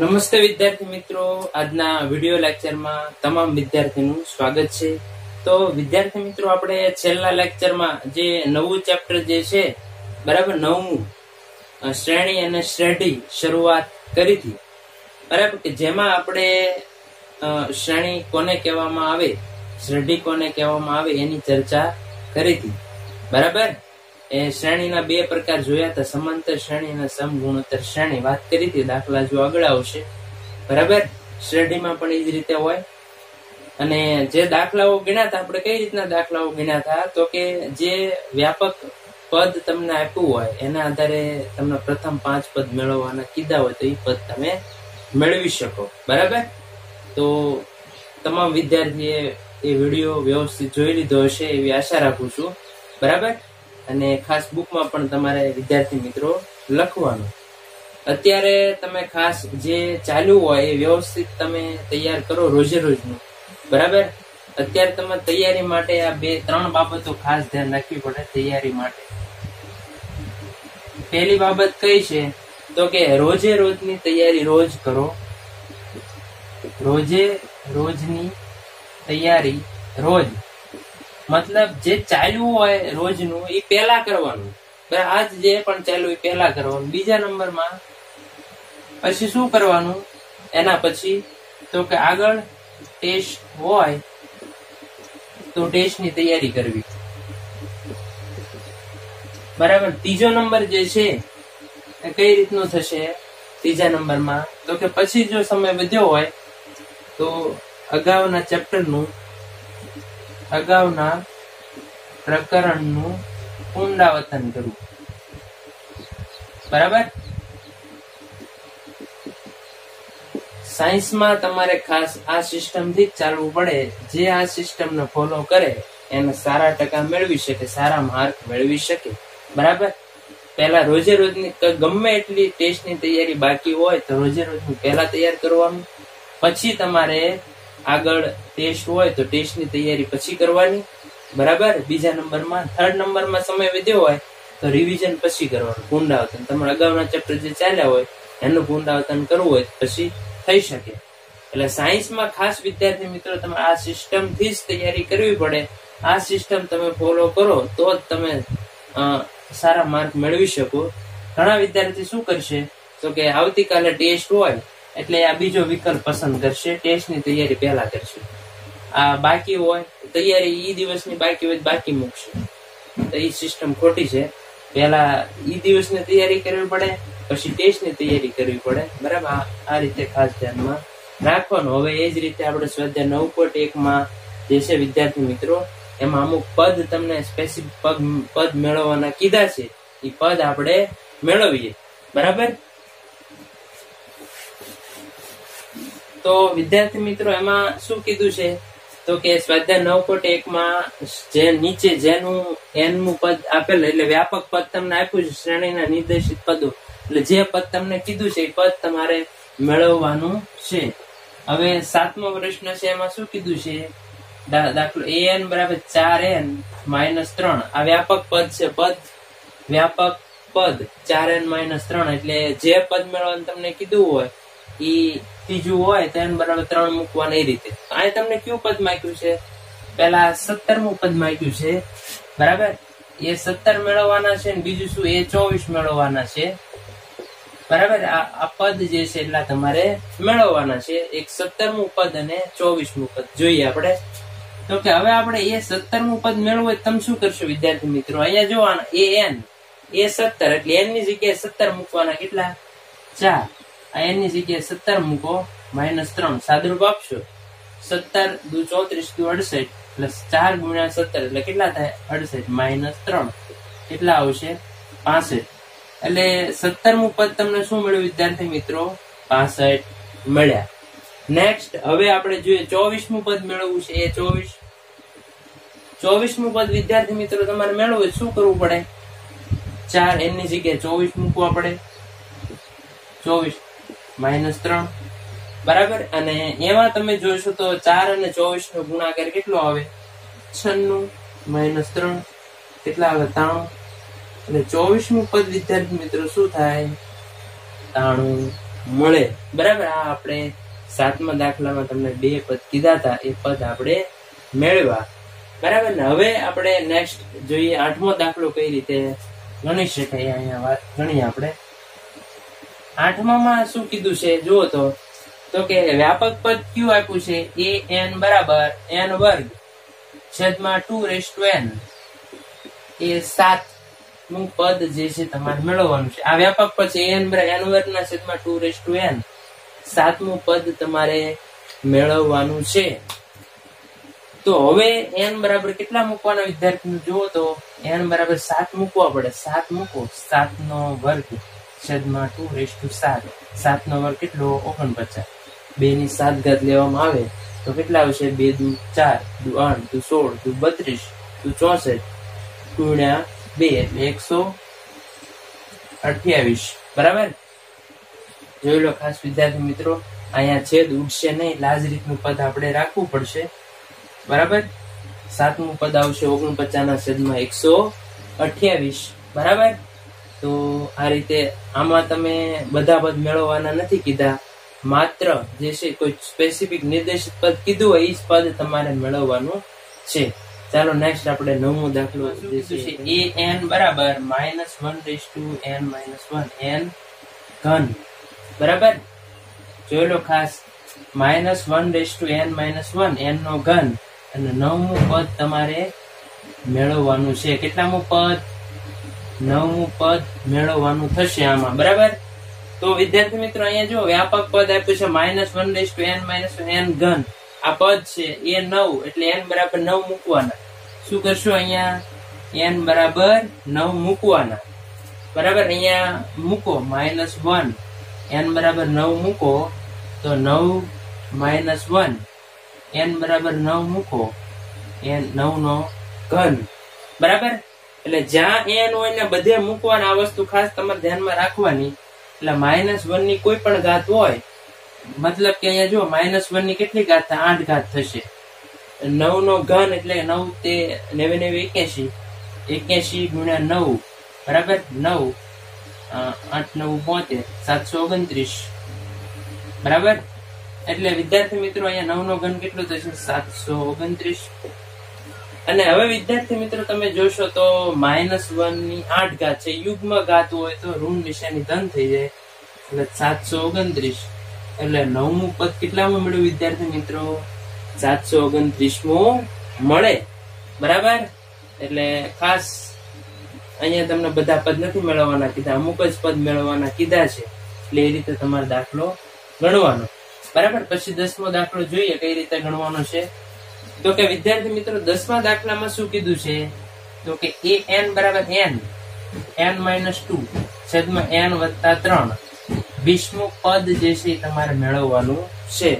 નમસ્તે વિદ્યાર્થી મિત્રો. આજના વીડિયો લેક્ચરમાં તમામ વિદ્યાર્થીનું સ્વાગત છે. તો વિદ્યાર્થી મિત્રો, આપણે છેલ્લા લેક્ચરમાં જે નવું ચેપ્ટર જે છે, બરાબર નવમું શ્રેણી અને શ્રેઢી શરૂઆત કરી હતી. બરાબર કે જેમાં આપણે શ્રેણી કોને કહેવામાં આવે, શ્રેઢી કોને કહેવામાં આવે એની ચર્ચા કરી હતી. બરાબર? એ શ્રેણીના બે પ્રકાર જોયા હતા. સમાંતર શ્રેણી અને સમગુણોત્તર શ્રેણી. વાત કરી હતી, દાખલા જો આગળ આવશે. બરાબર? શ્રેણીમાં પણ એ જ રીતે હોય. અને જે દાખલાઓ ગણ્યા હતા, આપણે કઈ રીતના દાખલાઓ ગણ્યા હતા? તો કે જે વ્યાપક પદ તમને આપ્યું હોય, એના આધારે તમને પ્રથમ પાંચ પદ મેળવવાના કીધા હોય, તો એ પદ તમે મેળવી શકો. બરાબર? તો તમામ વિદ્યાર્થીએ એ વીડિયો વ્યવસ્થિત જોઈ લીધો હશે એવી આશા રાખું છું. બરાબર? અને ખાસ બુકમાં પણ તમારે વિદ્યાર્થી મિત્રો લખવાનું. અત્યારે તમે ખાસ જે ચાલ્યું હોય એ વ્યવસ્થિત તમે તૈયાર કરો રોજે રોજનું. બરાબર? અત્યારે તમે તૈયારી માટે આ બે, ત્રણ બાબતો ખાસ ધ્યાન રાખવી પડે તૈયારી માટે. પહેલી બાબત કઈ છે? તો કે રોજે રોજની તૈયારી રોજ કરો. રોજે રોજની તૈયારી રોજ. મતલબ જે ચાલ્યું હોય રોજનું એ પેલા કરવાનું. આજ જે પણ ચાલ્યું એ પેલા કરવાનું. બીજા નંબરમાં પછી શું કરવાનું? એના પછી તો કે આગળ ટેસ્ટ હોય તો ટેસ્ટની તૈયારી કરવી. બરાબર? ત્રીજો નંબર જે છે, એ કઈ રીતનું થશે? ત્રીજા નંબરમાં તો કે પછી જો સમય વધ્યો હોય તો અગાઉના ચેપ્ટરનું અગાઉના પ્રકરણનું પુનરાવર્તન કરવું. બરાબર? સાયન્સમાં તમારે ખાસ આ સિસ્ટમથી જ ચાલવું પડે. જે આ સિસ્ટમને ફોલો કરે, એને સારા ટકા મેળવી શકે, સારા માર્ક મેળવી શકે. બરાબર? પહેલા રોજે રોજની ગમે એટલી ટેસ્ટની તૈયારી બાકી હોય, તો રોજે રોજનું પહેલા તૈયાર કરવાનું. પછી તમારે આગળ ટેસ્ટ હોય તો ટેસ્ટની તૈયારી પછી કરવાની. બરાબર? બીજા નંબરમાં થર્ડ નંબરમાં સમય વધ્યો હોય તો રિવિઝન પછી કરવાનું. પુનરાવર્તન. તમારા અગાઉના ચેપ્ટર જે ચાલ્યા હોય, એનું પુનરાવર્તન કરવું હોય પછી થઈ શકે. એટલે સાયન્સમાં ખાસ વિદ્યાર્થી મિત્રો તમે આ સિસ્ટમથી જ તૈયારી કરવી પડે. આ સિસ્ટમ તમે ફોલો કરો, તો જ તમે સારા માર્ક મેળવી શકો. ઘણા વિદ્યાર્થી શું કરશે? તો કે આવતીકાલે ટેસ્ટ હોય એટલે આ બીજો વિકલ્પ પસંદ કરશે. ટેસ્ટની તૈયારી પહેલા કરશે. આ બાકી હોય, તૈયારી ઈ દિવસની બાકી હોય બાકી મૂકશે. તો એ સિસ્ટમ ખોટી છે. પહેલા ઈ દિવસની તૈયારી કરવી પડે, પછી ટેસ્ટની તૈયારી કરવી પડે. બરાબર? આ- આ રીતે ખાસ ધ્યાનમાં રાખવાનું. હવે એ જ રીતે આપણે સ્વાધ્યાય નવ પોઈન્ટ એકમાં જે છે વિદ્યાર્થી મિત્રો, એમાં અમુક પદ તમને સ્પેસિફિક પદ પદ મેળવવાના કીધા છે. એ પદ આપણે મેળવીએ. બરાબર? તો વિદ્યાર્થી મિત્રો, એમાં શું કીધું છે? તો કે સ્વાધ્યાય નવ કોટ એક માં જે નીચે જેનું એનનું પદ આપેલ એટલે વ્યાપક પદ તમને આપ્યું છે, શ્રેણીના નિર્દેશિત પદો. એટલે જે પદ તમને કીધું છે, એ પદ તમારે મેળવવાનું છે. હવે સાતમો પ્રશ્ન છે, એમાં શું કીધું છે? દાખલો એ એન બરાબર ચાર એન માઇનસ ત્રણ. આ વ્યાપક પદ છે, પદ, વ્યાપક પદ, ચાર એન માઇનસ ત્રણ. એટલે જે પદ મેળવવાનું તમને કીધું હોય ત્રીજું હોય તો એમ બરાબર ત્રણ મૂકવાના એ રીતે અહીં તમને કયું પદ માંગ્યું છે? પેલા સત્તરમું પદ માંગ્યું છે. બરાબર? એ સત્તર મેળવવાના છે બીજું શું? એ ચોવીસ મેળવવાના છે. બરાબર? આ આ પદ જે છે એટલા તમારે મેળવવાના છે. એક સત્તરમું પદ અને ચોવીસમું પદ. જોઈએ આપણે. તો કે હવે આપણે એ સત્તરમું પદ મેળવવું હોય તમે શું કરશો વિદ્યાર્થી મિત્રો? અહીંયા જોવાના, એ એન. એ સત્તર, એટલે એનની જગ્યાએ સત્તર મૂકવાના કેટલા? ચાર. આ એન જગ્યાએ સત્તર મૂકો, માઇનસ ત્રણ. સાદરૂપ આપશો? સત્તર દુ ચોત્રીસ દુ અડસઠ પ્લસ ચાર ગુણ્યા સત્તર, એટલે કેટલા થાય? અડસઠ માઇનસ ત્રણ. કેટલા આવશે? પાસઠ. એટલે સત્તરમું પદ તમને શું મળ્યું, વિદ્યાર્થી મિત્રો? પાસઠ મળ્યા. નેક્સ્ટ હવે આપણે જોઈએ ચોવીસમું પદ મેળવવું છે. એ ચોવીસ. ચોવીસમું પદ વિદ્યાર્થી મિત્રો તમારે મેળવવું શું કરવું પડે? ચાર, એની જગ્યાએ ચોવીસ મૂકવા પડે. ચોવીસ. માઇનસ ત્રણ. બરાબર? અને એમાં તમે જોઈશો તો ચાર અને ચોવીસ નો ગુણાકાર કેટલો આવે? છન્નું માઇનસ ત્રણ, કેટલા આવે? ત્રાણું. અને ચોવીસમું પદ વિદ્યાર્થી મિત્રો શું થાય? ત્રાણું મળે. બરાબર? આ આપણે સાતમા દાખલામાં તમને બે પદ કીધા હતા એ પદ આપણે મેળવા બરાબર? ને હવે આપણે નેક્સ્ટ જોઈએ આઠમો દાખલો કઈ રીતે ગણી શકાય અહીંયા વાત ગણીએ આપણે. આઠમામાં શું કીધું છે? જુઓ તો. તો કે વ્યાપક પદ કયું આપ્યું છે? એ એન બરાબર એન વર્ગ છેદમાં ટુ રેસ્ટ એન. એ સાતનું પદ જે છે તમારે મેળવવાનું છે. આ વ્યાપક પદ છે. એન એન વર્ગના છેદમાં ટુ રેસ્ટ એન. સાતમું પદ તમારે મેળવવાનું છે. તો હવે એન બરાબર કેટલા મૂકવાના વિદ્યાર્થી જુઓ તો. એન બરાબર સાત મૂકવા પડે. સાત મૂકો. સાત નો વર્ગ. છેદમાં ટુ રેસ ટુ સાત. સાત નો વર્ગ કેટલો? ઓગણપચાસ. બે ની સાત ઘાત લેવામાં આવે તો કેટલા આવશે? બે દુ ચાર, દુ આઠ, દુ સોળ, દુ બત્રીસ, દુ ચોસઠ, ગુણ્યા બે એટલે એકસો અઠ્યાવીસ. બરાબર? જોઈ લો ખાસ વિદ્યાર્થી મિત્રો, અહીંયા છેદ ઉડશે નહીં, એટલે આ જ રીતનું પદ આપણે રાખવું પડશે. બરાબર? સાતમું પદ આવશે ઓગણપચાસ ના છેદમાં એકસો અઠ્યાવીસ. બરાબર? તો આ રીતે આમાં તમે બધા પદ મેળવવાના નથી કીધા. માત્ર જે છે કોઈ સ્પેસિફિક નિર્દેશિત પદ કીધું હોય એ જ પદ તમારે મેળવવાનું છે. ચાલો નેક્સ્ટ આપણે નવમો દાખલો એ એન બરાબર minus one raise to n minus one n ઘન. બરાબર? જોઈ લો ખાસ. Minus one raise to n minus one n નો ઘન. અને નવમું પદ તમારે મેળવવાનું છે. કેટલામું પદ? નવમું પદ મેળવવાનું થશે આમાં. બરાબર? તો વિદ્યાર્થી મિત્રો, અહીંયા જો વ્યાપક પદ આપ્યું છે minus one raise to n minus n ઘન. આ પદ છે, એ નવ, એટલે એન બરાબર નવ મૂકવાના. શું કરશું અહીંયા? એન બરાબર નવ મૂકવાના. બરાબર? અહીંયા મૂકો માઇનસ વન એન બરાબર નવ મૂકો, તો નવ માઇનસ વન એન બરાબર નવ મૂકો એન નવ નો ઘન. બરાબર? એટલે જ્યાં એન હોય ને બધે મૂકવાના આ વસ્તુ ખાસ તમારે ધ્યાનમાં રાખવાની. એટલે માઇનસ વનની કોઈ પણ ઘાત હોય, મતલબ કે અહીંયા જો માઇનસ વનની કેટલી ઘાત થાય? આઠ ઘાત થશે. નવ નો ઘન એટલે નવ તે નેવે નેવે એક્યાસી એક્યાસી ગુણ્યા નવ, બરાબર? નવ આઠ નવ પોતેર સાતસો ઓગણત્રીસ. બરાબર? એટલે વિદ્યાર્થી મિત્રો, અહીંયા નવ નો ઘન કેટલો થશે? સાતસો ઓગણત્રીસ. અને હવે વિદ્યાર્થી મિત્રો, તમે જોશો તો માઇનસ વનની આઠ ઘાત છે. યુગ્મ ગાતું હોય તો ઋણ નિશાની ધન થઈ જાય. એટલે સાતસો ઓગણત્રીસ. એટલે નવમું પદ કેટલામાં મળ્યું વિદ્યાર્થી મિત્રો? સાતસો ઓગણત્રીસમું મળે. બરાબર? એટલે ખાસ અહીંયા તમને બધા પદ નથી મેળવવાના કીધા. અમુક જ પદ મેળવવાના કીધા છે. એટલે એ રીતે તમારો દાખલો ગણવાનો. બરાબર? પછી દસમો દાખલો જોઈએ કઈ રીતે ગણવાનો છે. તો કે વિદ્યાર્થી મિત્રો, દસમા દાખલામાં શું કીધું છે? તો કે એ એન બરાબર એન એન માઇનસ ટુ છેદમાં એન વત્તા ત્રણ. વીસમું પદ જે છે તમારે મેળવવાનું છે.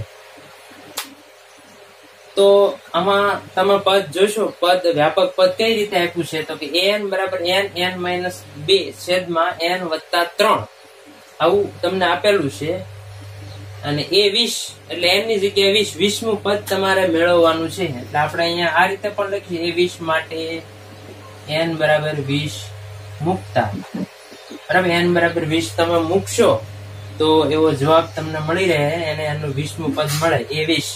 તો આમાં તમે પદ જોશો, પદ, વ્યાપક પદ કઈ રીતે આપ્યું છે? તો કે એન બરાબર એન એન માઇનસ બે, છેદમાં એન વત્તા ત્રણ. આવું તમને આપેલું છે. અને એ વીસ એટલે એમની જગ્યાએ વીસ વીસમું પદ તમારે મેળવવાનું છે. એટલે આપણે અહીંયા આ રીતે પણ લખીએ, એ વીસ માટે એન બરાબર વીસ મૂકતા. બરાબર, એન બરાબર વીસ તમે મૂકશો, તો એવો જવાબ તમને મળી રહે, એને એનું વીસમું પદ મળે, એ વીસ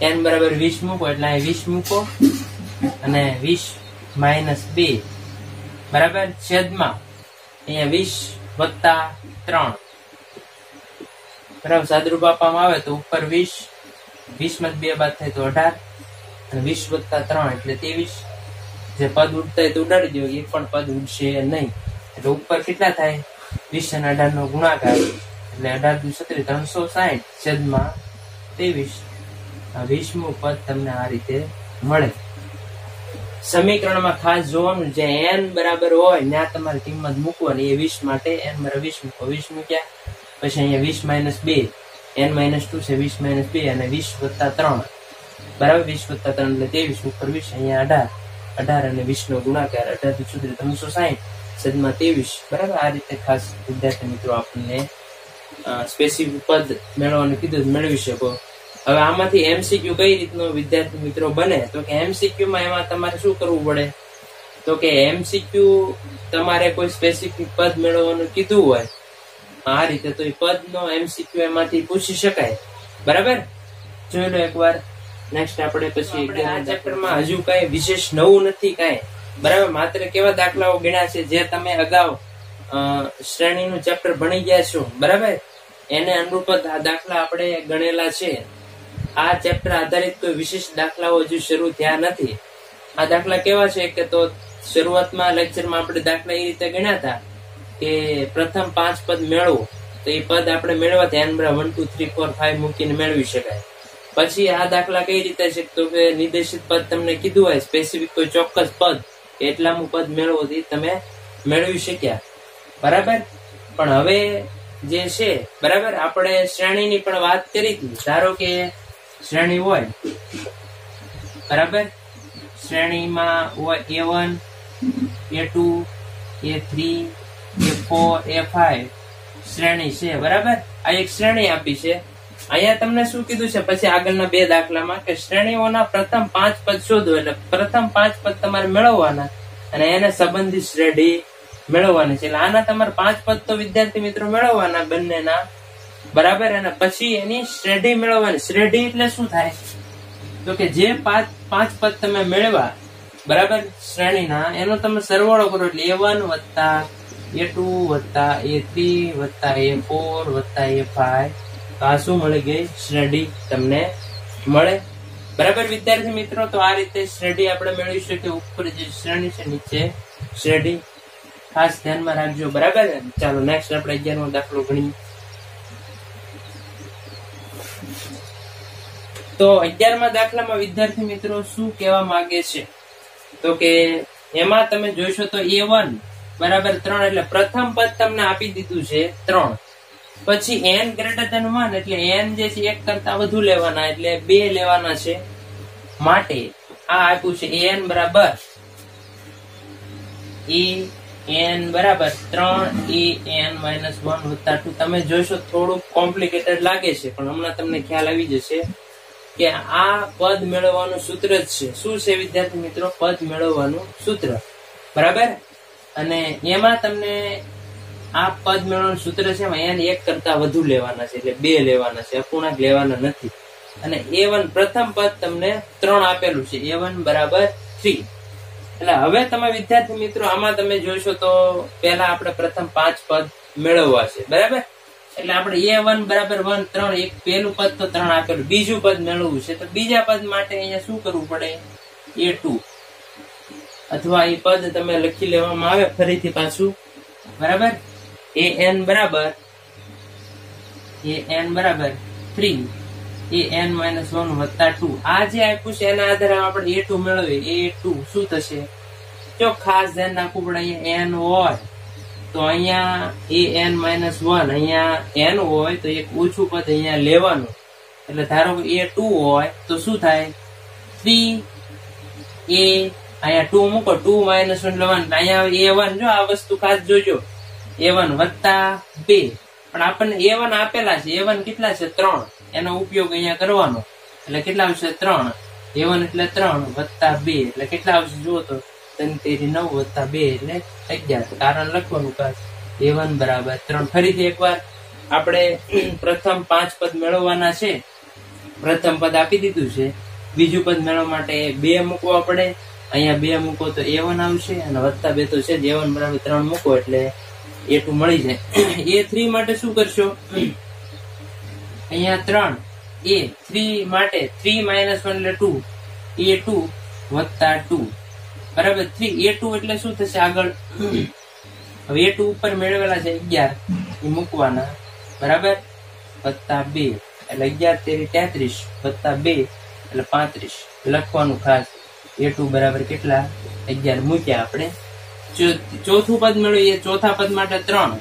એન બરાબર વીસ મૂકો, એટલે અહીં વીસ મૂકો, અને વીસ માઇનસ બે. બરાબર, છેદમાં. અહીંયા વીસ વત્તા ત્રણ. બરાબર સાદરૂપ આપવામાં આવે તો ઉપર વીસ વીસમાં બે બાદ થાય તો અઢાર, અને વીસ વત્તા ત્રણ એટલે ત્રેવીસ. જે પદ ઉડતા તો ઉડાડી દો, એ પણ પદ ઉડશે નહીં. એટલે ઉપર કેટલા થાય? વીસ અને અઢાર નો ગુણાકાર. એટલે અઢાર દુ છત્રીસ ત્રણસો સાહીઠ, છેદમાં ત્રેવીસ. વીસમું પદ તમને આ રીતે મળે. સમીકરણમાં ખાસ જોવાનું જે એન બરાબર હોય, ત્યાં તમારી કિંમત મૂકવાની. એ વીસ માટે એન બરાબર વીસ મૂકો. વીસ મૂક્યા. પછી અહીંયા વીસ માઇનસ બે, એન માઇનસ ટુ છે વીસ માઇનસ બે અને વીસ વત્તા ત્રણ. બરાબર? વીસ વત્તા ત્રણ એટલે ત્રેવીસ, ઉપર વીસ, અહીંયા અઢાર. અઢાર અને વીસનો ગુણાકાર, અઢાર સુધી ત્રણસો સાહીઠ, સદમાં ત્રેવીસ. બરાબર? આ રીતે ખાસ વિદ્યાર્થી મિત્રો આપણને સ્પેસિફિક પદ મેળવવાનું કીધું મેળવી શકો. હવે આમાંથી એમસીક્યુ કઈ રીતનો વિદ્યાર્થી મિત્રો બને? તો કે એમસીક્યુમાં એમાં તમારે શું કરવું પડે? તો કે એમસીક્યુ તમારે કોઈ સ્પેસિફિક પદ મેળવવાનું કીધું હોય આ રીતે તો એ પદનો એમસીક્યુ એમાંથી પૂછી શકાય. બરાબર? જોઈ લો એકવાર. નેક્સ્ટ આપણે પછી આ ચેપ્ટરમાં હજુ કઈ વિશેષ નવું નથી કઈ. બરાબર? માત્ર કેવા દાખલાઓ ગણ્યા છે જે તમે અગાઉ શ્રેણીનું ચેપ્ટર ભણી ગયા છો. બરાબર? એને અનુરૂપ આ દાખલા આપણે ગણેલા છે. આ ચેપ્ટર આધારિત કોઈ વિશેષ દાખલાઓ હજુ શરૂ થયા નથી. આ દાખલા કેવા છે કે તો શરૂઆતમાં લેક્ચરમાં આપણે દાખલા એ રીતે ગણ્યા હતા. કે પ્રથમ પાંચ પદ મેળવો, તો એ પદ આપણે મેળવવા ધ્યાન one two three four five મૂકીને મેળવી શકાય. પછી આ દાખલા કઈ રીતે છે તો કે નિર્દેશિત પદ તમને કીધું હોય સ્પેસિફિક કોઈ ચોક્કસ પદ એટલામું પદ મેળવો તો તમે મેળવી શક્યા. બરાબર? પણ હવે જે છે, બરાબર? આપણે શ્રેણીની પણ વાત કરી હતી. ધારો કે શ્રેણી હોય, બરાબર? શ્રેણીમાં હોય a one a two a three a શ્રેણી પાંચ પદ મેળવવાના છે. એટલે આના તમારે પાંચ પદ તો વિદ્યાર્થી મિત્રો મેળવવાના બંનેના, બરાબર? અને પછી એની શ્રેણી મેળવવાની. શ્રેણી એટલે શું થાય? તો કે જે પાંચ પાંચ પદ તમે મેળવ્યા, બરાબર? શ્રેણીના, એનો તમે સરવાળો કરો, એટલે એ વન વત્તા એ ટુ વત્તા એ થ્રી વત્તા એ ફોર વત્તા એ ફાઈવ તો આ શું મળી ગઈ? શ્રેડી તમને મળે. બરાબર વિદ્યાર્થી મિત્રો, તો આ રીતે શ્રેડી આપણે મેળવી શકીએ ઉપર જે શ્રેણી છે નીચે શ્રેડી ખાસ ધ્યાનમાં રાખજો. બરાબર? ચાલો નેક્સ્ટ આપણે અગિયારમો દાખલો ગણીએ. તો અગિયારમા દાખલામાં વિદ્યાર્થી મિત્રો શું કહેવા માંગે છે? તો કે એમાં તમે જોઈશો તો એ વન બરાબર ત્રણ, એટલે પ્રથમ પદ તમને આપી દીધું છે ત્રણ. પછી એન ગ્રેટર ધેન વન એટલે એન જે છે, એક કરતા વધુ લેવાના, એટલે બે લેવાના છે માટે. આ આપ્યું છે એન બરાબર. ઈ એન બરાબર. ત્રણ ઈ એન માઇનસ વન વત્તા ટુ તમે જોશો થોડુંક કોમ્પ્લિકેટેડ લાગે છે, પણ હમણાં તમને ખ્યાલ આવી જશે કે આ પદ મેળવવાનું સૂત્ર જ છે. શું છે વિદ્યાર્થી મિત્રો? પદ મેળવવાનું સૂત્ર. બરાબર? અને એમાં તમને આ પદ મેળવવાનું સૂત્ર છે, એમાં એક કરતા વધુ લેવાના છે, એટલે બે લેવાના છે, અપૂર્ણાંક લેવાના નથી. અને એ વન પ્રથમ પદ તમને ત્રણ આપેલું છે એ વન બરાબર થ્રી એટલે હવે તમે વિદ્યાર્થી મિત્રો, આમાં તમે જોશો તો પહેલા આપણે પ્રથમ પાંચ પદ મેળવવા છે, બરાબર? એટલે આપણે એ વન બરાબર વન ત્રણ, એક, પહેલું પદ તો ત્રણ આપેલું. બીજું પદ મેળવવું છે, તો બીજા પદ માટે અહીંયા શું કરવું પડે? એ ટુ અથવા એ પદ તમે લખી લેવામાં આવે ફરીથી પાછું. બરાબર? એ એન બરાબર. એ એન બરાબર. Three a n minus one વત્તા ટુ આ જે આપ્યું છે, એના આધારે આપણે એ ટુ મેળવીએ. એ ટુ શું થશે? જો ખાસ ધ્યાન રાખવું પડે. અહીંયા એન હોય, તો અહીંયા એ એન માઇનસ વન અહીંયા એન હોય, તો એક ઓછું પદ અહીંયા લેવાનું. એટલે ધારો કે એ ટુ હોય, તો શું થાય? થ્રી એ અહીંયા ટુ મૂકો ટુ માઇનસ વન એટલે વન અહીંયા એ વન જો, આ વસ્તુ ખાસ જોજો. એ વન વત્તા બે. પણ આપણને એ વન આપેલા છે. એ વન કેટલા છે? ત્રણ. એનો ઉપયોગ અહીંયા કરવાનો. એટલે કેટલા આવશે? ત્રણ. એ વન એટલે ત્રણ વત્તા બે. એટલે કેટલા આવશે જુઓ તો? તેરી નવ વત્તા બે એટલે અગિયાર. કારણ લખવાનું ખાસ. એ વન બરાબર ત્રણ. ફરીથી એકવાર આપણે પ્રથમ પાંચ પદ મેળવવાના છે. પ્રથમ પદ આપી દીધું છે. બીજું પદ મેળવવા માટે બે મૂકવા પડે. અહીંયા બે મૂકો તો એ વન આવશે અને વત્તા બે તો છે જ. એ વન બરાબર ત્રણ મૂકો એટલે એ ટુ મળી જાય. એ થ્રી માટે શું કરશો? અહીંયા ત્રણ. એ થ્રી માટે થ્રી માઇનસ વન એટલે ટુ એ ટુ વત્તા ટુ બરાબર? થ્રી એ ટુ એટલે શું થશે આગળ? હવે એ ટુ ઉપર મેળવેલા છે અગિયાર. એ મૂકવાના. બરાબર? વત્તા બે. એટલે અગિયાર તેરી તેત્રીસ. વત્તા બે એટલે પાંત્રીસ. લખવાનું ખાસ. એ ટુ બરાબર કેટલા? અગિયાર. મૂક્યા આપણે. ચોથું પદ મેળવીએ ચોથા પદ માટે ત્રણ.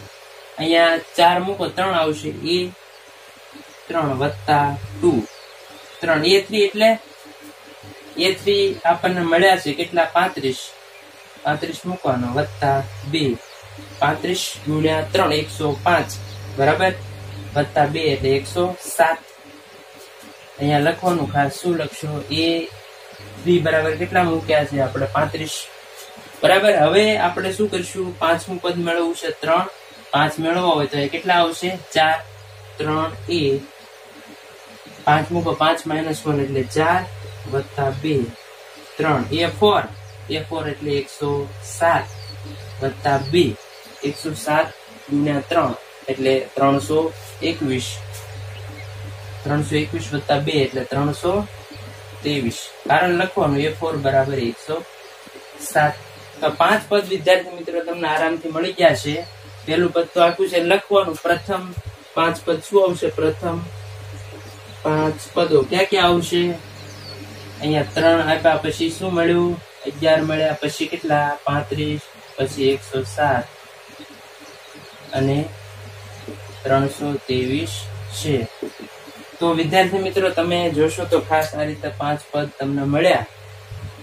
અહીંયા ચાર મૂકો, ત્રણ આવશે. એ ત્રણ વત્તા ટુ. ત્રણ. એ થ્રી એટલે? એ થ્રી આપણને મળ્યા છે કેટલા? પાંત્રીસ. પાંત્રીસ મૂકવાનો. વત્તા બે. પાંત્રીસ ગુણ્યા ત્રણ, એકસો પાંચ. બરાબર? વત્તા બે એટલે એકસો સાત. અહીંયા લખવાનું ખાસ શું લખશો? એ થ્રી બરાબર કેટલા મૂક્યા છે આપણે? પાંત્રીસ. બરાબર, હવે આપણે શું કરીશું? પાંચમું પદ મેળવવું છે ત્રણ. પાંચ મેળવવા હોય તો એ કેટલા આવશે? ચાર, ત્રણ એ પાંચમું મૂકો પાંચ માઇનસ વન એટલે ચાર વત્તા બે. ત્રણ. એ ફોર એ ફોર એટલે એકસો સાત વત્તા બે. એકસો સાત ગુણ્યા ત્રણ એટલે ત્રણસો એકવીસ. ત્રણસો એકવીસ વત્તા બે એટલે ત્રણસો ત્રેવીસ. કારણ લખવાનું એ ફોર બરાબર એકસો સાત. પાંચ પદ વિદ્યાર્થી મિત્રો તમને આરામથી મળી ગયા છે. પેલું પદ તો આખું છે લખવાનું. પ્રથમ પાંચ પદ શું આવશે? પ્રથમ પાંચ પદો. ક્યાં ક્યાં આવશે? અહીંયા ત્રણ આપ્યા. પછી શું મળ્યું? અગિયાર મળ્યા. પછી કેટલા? પાંત્રીસ. પછી એકસો સાત. અને ત્રણસો ત્રેવીસ છે. તો વિદ્યાર્થી મિત્રો, તમે જોશો તો ખાસ આ રીતે પાંચ પદ તમને મળ્યા.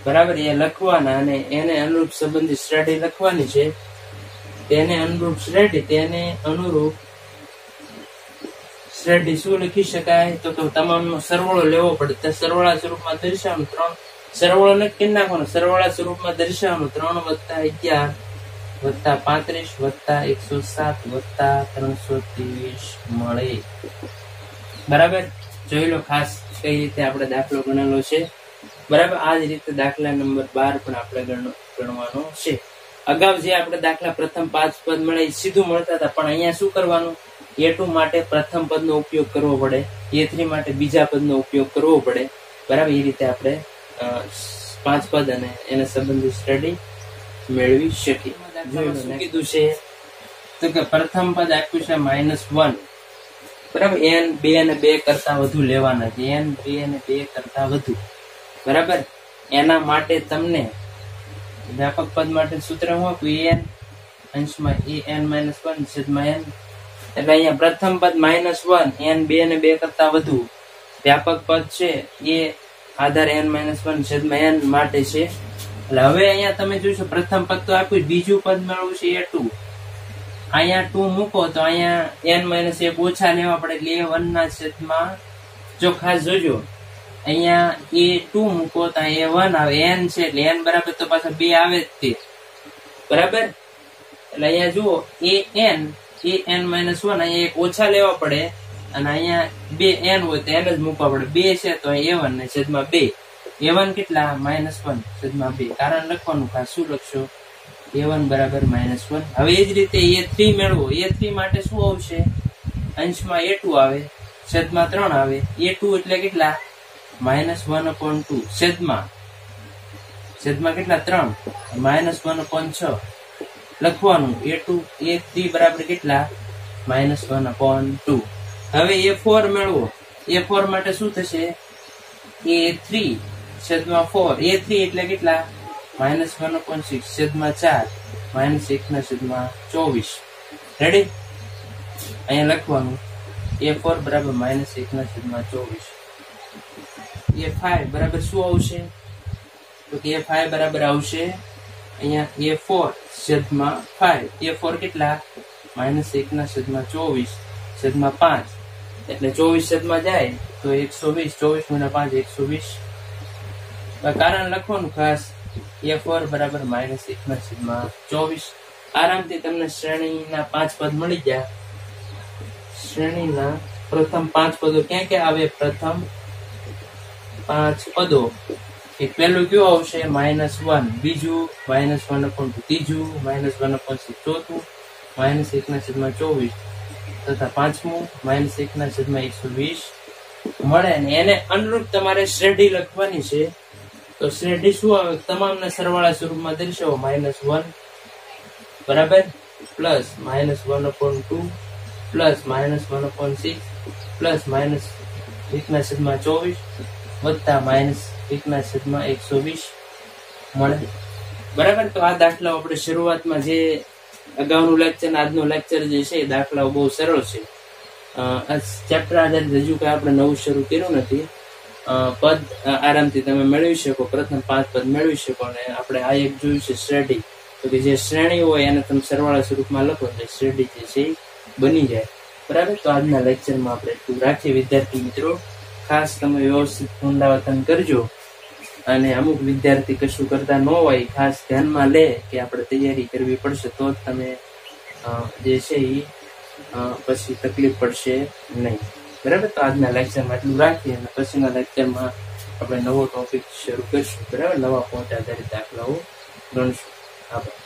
બરાબર, એ લખવાના અને એને અનુરૂપ સંબંધિત શ્રેણી લખવાની છે. તેને અનુરૂપ શ્રેણી તેને અનુરૂપ શ્રેણી શું લખી શકાય? તો તમામ સરવાળો લેવો પડે. સરવાળા સ્વરૂપમાં દર્શાવવાનું ત્રણ સરવાળો નક્કી નાખવાનો. સરવાળા સ્વરૂપમાં દર્શાવવાનું ત્રણ વત્તા અગિયાર વત્તા પાંત્રીસ વત્તા એકસો સાત વત્તા ત્રણસો ત્રીસ મળે. બરાબર? જોઈ લો ખાસ કઈ રીતે આપણે દાખલો ગણેલો છે. બરાબર? આ જ રીતે દાખલા નંબર બાર પણ આપણે ગણવાનો છે. અગાઉ જે આપણે દાખલા પ્રથમ પાંચ પદ મળે એ સીધું મળતા હતા પણ અહીંયા શું કરવાનું? એ ટુ માટે પ્રથમ પદનો ઉપયોગ કરવો પડે. એ થ્રી માટે બીજા પદનો ઉપયોગ કરવો પડે. બરાબર? એ રીતે આપણે પાંચ પદ અને એને સંબંધિત સ્ટડી મેળવી શકીએ. શું કીધું છે? તો કે પ્રથમ પદ આપ્યું છે માઇનસ વન. બરાબર? એન, બે અને બે કરતા વધુ લેવાના છે. એન, બે અને બે કરતા વધુ. બરાબર? એના માટે તમને વ્યાપક પદ માટે સૂત્ર હું આપું? એન અંશમાં એ એન માઇનસ વન છેદમાં એન. એટલે અહીંયા પ્રથમ પદ માઇનસ વન એન બે અને બે કરતા વધુ. વ્યાપક પદ છે એ આધાર એન માઇનસ વન છેદમાં એન માટે છે. એટલે હવે અહીંયા તમે જોશો, પ્રથમ પદ તો આપ્યું. બીજું પદ મેળવવું છે એ ટુ અહીંયા ટુ મૂકો તો અહીંયા એન માઇનસ એક ઓછા લેવા પડે એટલે એ વન ના છેદમાં જો ખાસ જોજો, અહીંયા એ ટુ મૂકો તો એ વન આવે. એન છે એટલે એન બરાબર તો પાછા બે આવે જ તે. બરાબર? એટલે અહીંયા જુઓ, a n a n minus one અહીંયા એક ઓછા લેવા પડે અને અહીંયા બે એન હોય તો એન જ મૂકવા પડે. બે છે તો એ વન ને છેદમાં બે. એ વન કેટલા? માઇનસ વન છેદમાં બે. કારણ લખવાનું ખાસ શું લખશો? એ વન બરાબર માઇનસ વન હવે એ જ રીતે એ થ્રી મેળવો. એ થ્રી માટે શું આવશે? અંશમાં એ ટુ આવે, છેદમાં ત્રણ આવે. એ ટુ એટલે કેટલા? માઇનસ વન અપોન ટુ છેદમાં. છેદમાં કેટલા? ત્રણ. માઇનસ વન અપોન છ. લખવાનું. એ ટુ એ થ્રી બરાબર કેટલા? માઇનસ વન અપોન ટુ હવે એ ફોર મેળવો. એ ફોર માટે શું થશે? એ થ્રી છેદમાં ફોર એ થ્રી એટલે કેટલા? માઇનસ વન અપોન સિક્સ છેદમાં ચાર માઇનસ એકના છેદમાં ચોવીસ. રેડી અહીંયા લખવાનું, એ ફોર બરાબર માઇનસ એકના છેદમાં ચોવીસ. એ ફાઈવ બરાબર શું આવશે? તો કે એ ફાઈવ બરાબર આવશે, અહીંયા એ ફોર છેદમાં ફાઈવ એ ફોર કેટલા? માઇનસ એકના છેદમાં ચોવીસ, છેદમાં પાંચ. એટલે ચોવીસ છેદમાં જાય તો એકસો વીસ, ચોવીસ ગુણ્યા પાંચ એકસો વીસ. કારણ લખવાનું ખાસ. એ ફોર બરાબર માઇનસ એક ના છેદમાં ચોવીસ. આરામથી તમને શ્રેણીના પાંચ પદ મળી ગયા શ્રેણીના પ્રથમ પાંચ પદો ક્યાં ક્યાં આવે? પ્રથમ પાંચ પદો. પહેલું કયું આવશે? માઇનસ વન બીજું માઇનસ વન અપોન ત્રીજું માઇનસ વન અપોન ચોથું માઇનસ એક ના છેદમાં ચોવીસ. તથા પાંચમું માઇનસ એક ના છેદમાં એકસો વીસ. મળે ને એને અનુરૂપ તમારે શ્રેઢી લખવાની છે. તો શ્રેઢી શું આવે તમામના સરવાળા સ્વરૂપમાં દર્શાવો માઇનસ વન બરાબર? Plus minus one upon two plus minus one upon six plus minus એકના છેદમાં ચોવીસ, વત્તા માઇનસ એકના છેદમાં એકસો વીસ મળે. બરાબર? તો આ દાખલાઓ આપણે શરૂઆતમાં જે અગાઉનું લેક્ચર આજનું લેક્ચર જે છે, એ દાખલાઓ બહુ સરળ છે. આ ચેપ્ટર આધારિત હજુ કાંઈ આપણે નવું શરૂ કર્યું નથી. પદ આરામથી તમે મેળવી શકો, પ્રથમ પાંચ પદ મેળવી શકો અને આપણે આ એક જોયું છે શ્રેણી તો કે જે શ્રેણી હોય એને તમે સરવાળા સ્વરૂપમાં લખો એટલે શ્રેણી જે છે બની જાય. બરાબર? તો આજના લેક્ચરમાં આપણે એટલું રાખીએ. વિદ્યાર્થી મિત્રો, ખાસ તમે વ્યવસ્થિત પુનરાવર્તન કરજો અને અમુક વિદ્યાર્થી કશું કરતા ન હોય ખાસ ધ્યાનમાં લે કે આપણે તૈયારી કરવી પડશે તો જ તમે જે છે એ પછી તકલીફ પડશે નહીં. બરાબર? તો આજના લેક્ચરમાં એટલું રાખીએ અને પછીના લેક્ચરમાં આપણે નવો ટોપિક શરૂ કરીશું. બરાબર? નવા પોઈન્ટ આધારિત દાખલાઓ ગણશું. આભાર.